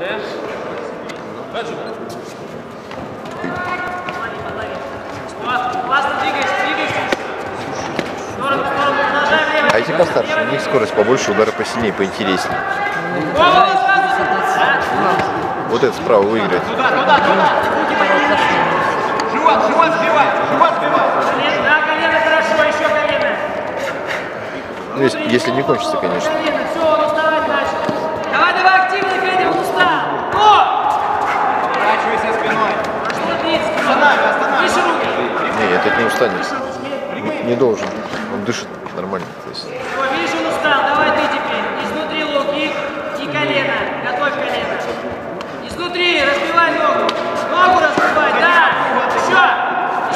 Классно сторону, в сторону, продолжаем лево. А эти постарше, у них скорость побольше, удары посильнее, поинтереснее. Вот этот справа выиграет. Туда, туда, туда. Живот, живот сбивай, живот сбивай. Да, колено хорошо, еще колено. Ну, если, если не кончится, конечно. Колено, все, он уставать Не, устанет. Не, должен. Он дышит нормально. То есть. Видишь, он устал. Давай ты теперь. Изнутри луки и колено. Готовь колено. Изнутри разбивай ногу. Ногу разбивай, да. Еще.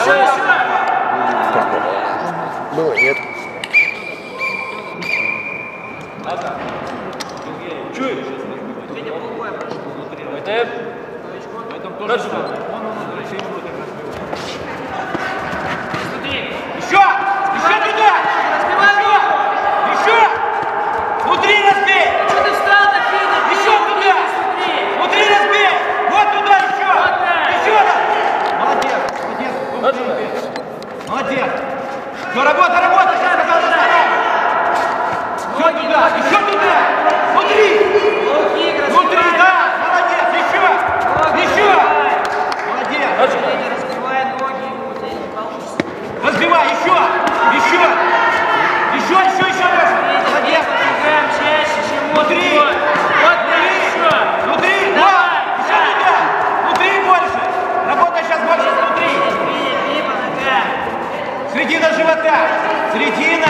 Еще, еще. Было, нет. Федя, полбоя прошу. Изнутри. Еще, еще туда. Разбивай ногу. Еще. Внутри разбей. Что ты встал-то, Федя? Ты Еще туда. Изнутри. Внутри разбей. Вот туда еще. Вот так. Еще раз. Молодец, молодец. Все, работа, работа. Сейчас сказал, Еще туда, еще туда. Внутри. Луки Внутри, разбивай. да. Молодец. Еще. Ноги Еще. разбивай. Молодец. Федя, разбивай ноги. У тебя не получится. Разбивай, еще. Еще. Еще, еще, еще раз. Федя, Молодец. либо бегаем чаще, чем вот Внутри. вот. Вот так, еще. Внутри, Давай, да. Еще да. туда. Внутри больше. Работай сейчас больше внутри. Федя, бей по ногам. Середина живота. Середина.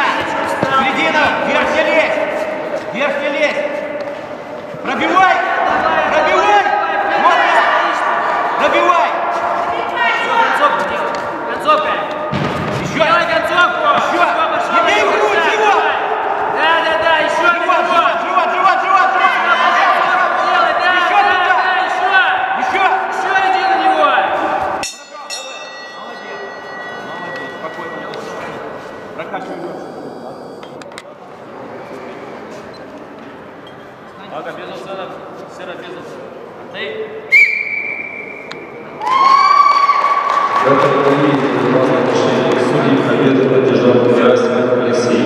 Вверх не лезь. Вверх не лезь. Пробивай. Пробивай. Пробивай. Прокачиваем. Ага, без офсайдов. Сера без офсайдов. Отдай. В этом моменте было решение судей победы поддержал Герасимов Алексей.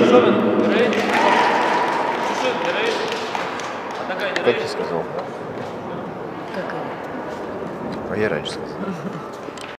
Как я сказал? Как? А я раньше сказал.